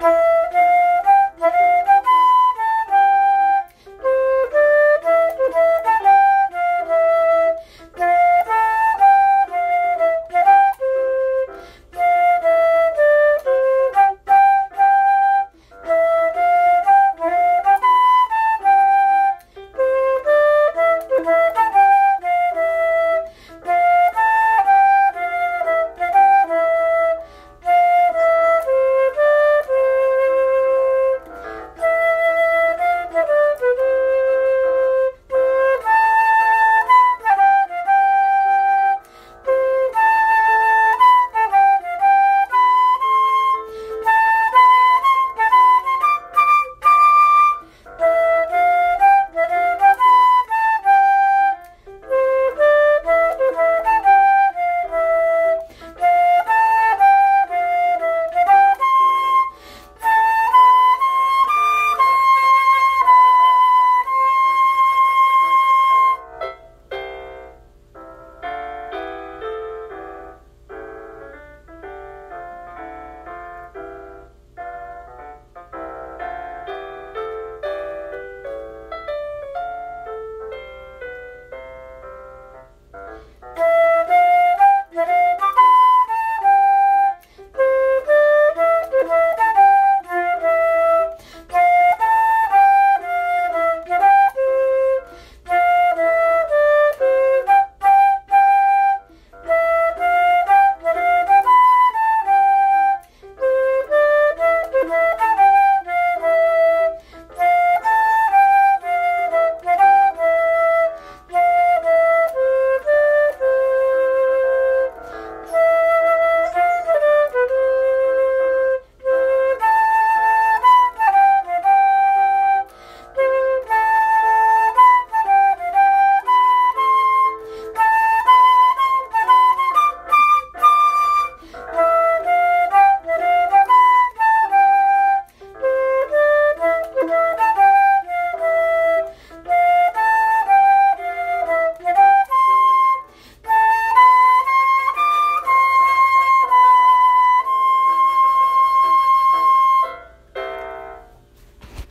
Bye.